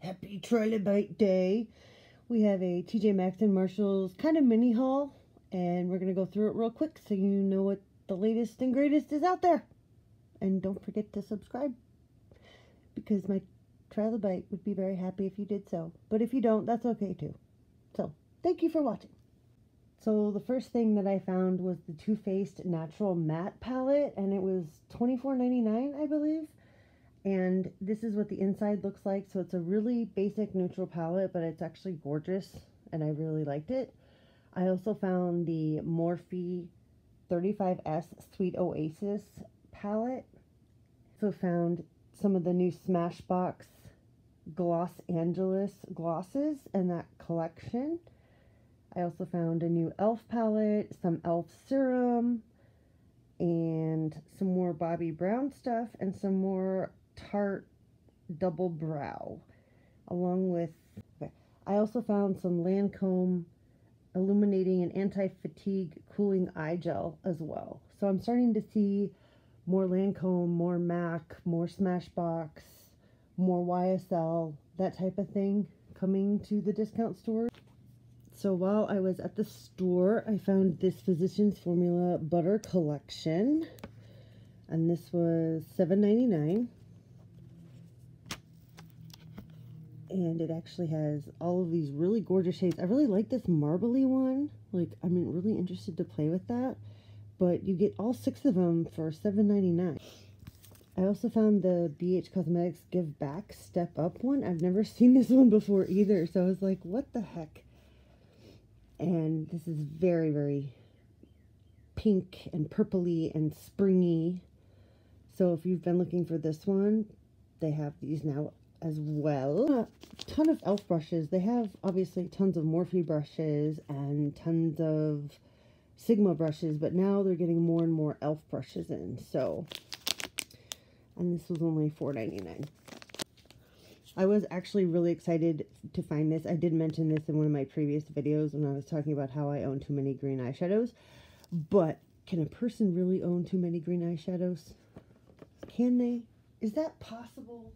Happy Trilobite Day. We have a TJ Maxx and Marshalls kind of mini haul, and we're going to go through it real quick so you know what the latest and greatest is out there. And don't forget to subscribe, because my Trilobite would be very happy if you did so. But if you don't, that's okay too. So, thank you for watching. So the first thing that I found was the Too Faced Natural Matte Palette, and it was $24.99, I believe. And this is what the inside looks like. So it's a really basic neutral palette, but it's actually gorgeous and I really liked it. I also found the Morphe 35S Sweet Oasis palette. Also found some of the new Smashbox Gloss Angeles glosses in that collection. I also found a new e.l.f. palette, some e.l.f. serum, and some more Bobbi Brown stuff, and some more Tarte Double Brow, along with, I also found some Lancome illuminating and anti-fatigue cooling eye gel as well. So I'm starting to see more Lancome, more MAC, more Smashbox, more YSL, that type of thing coming to the discount store. So while I was at the store, I found this Physicians Formula Butter Collection. And this was $7.99. and it actually has all of these really gorgeous shades. I really like this marbly one. Like, I'm really interested to play with that. But you get all six of them for $7.99. I also found the BH Cosmetics Give Back Step Up one. I've never seen this one before either. So I was like, what the heck? And this is very, very pink and purpley and springy. So if you've been looking for this one, they have these now as well. A ton of e.l.f. brushes. They have obviously tons of Morphe brushes and tons of Sigma brushes, but now they're getting more and more e.l.f. brushes in. So, and this was only $4.99. I was actually really excited to find this. I did mention this in one of my previous videos when I was talking about how I own too many green eyeshadows. But can a person really own too many green eyeshadows? Can they? Is that possible?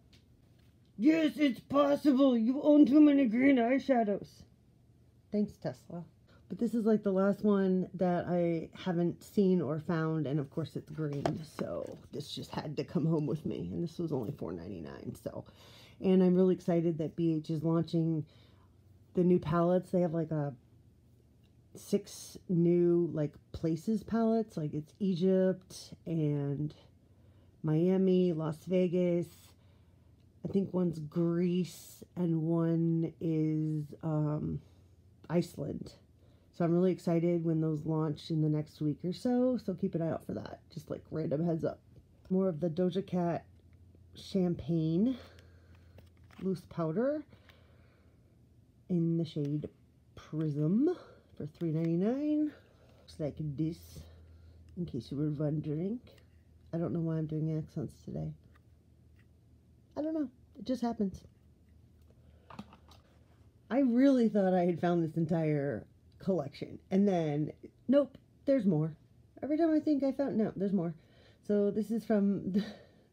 Yes, it's possible. You own too many green eyeshadows. Thanks, Tesla. But this is like the last one that I haven't seen or found. And of course it's green. So this just had to come home with me. And this was only $4.99. So, and I'm really excited that BH is launching the new palettes. They have like a six new like places palettes. Like it's Egypt and Miami, Las Vegas, I think one's Greece and one is um, Iceland. So I'm really excited when those launch in the next week or so. So keep an eye out for that. Just like random heads up. More of the Doja Cat Champagne loose powder in the shade Prism for $3.99. Looks like this, in case you were wondering. I don't know why I'm doing accents today. I don't know. It just happens. I really thought I had found this entire collection. And then, nope, there's more. Every time I think I found, no, there's more. So this is from the,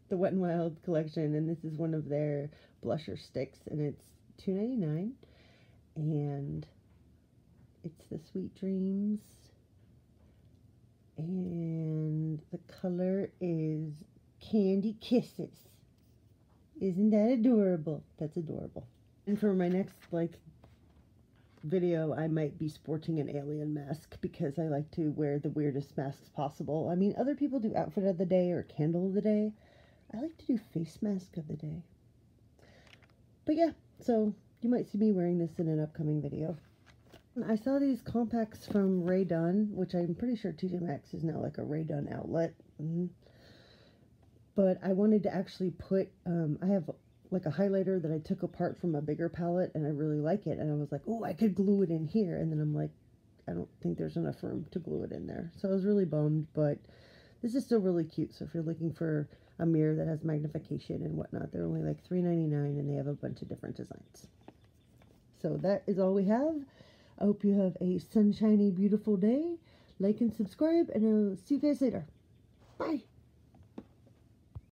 the Wet n Wild collection. And this is one of their blusher sticks. And it's $2.99. And it's the Sweet Dreams. And the color is Candy Kisses. Isn't that adorable? That's adorable. And for my next, like, video, I might be sporting an alien mask because I like to wear the weirdest masks possible. I mean, other people do outfit of the day or candle of the day. I like to do face mask of the day. But yeah, so you might see me wearing this in an upcoming video. I saw these compacts from Rae Dunn, which I'm pretty sure TJ Maxx is now like a Rae Dunn outlet. Mm -hmm but I wanted to actually put, um, I have like a highlighter that I took apart from a bigger palette and I really like it. And I was like, oh, I could glue it in here. And then I'm like, I don't think there's enough room to glue it in there. So I was really bummed, but this is still really cute. So if you're looking for a mirror that has magnification and whatnot, they're only like $3.99 and they have a bunch of different designs. So that is all we have. I hope you have a sunshiny, beautiful day. Like and subscribe, and I'll see you guys later. Bye.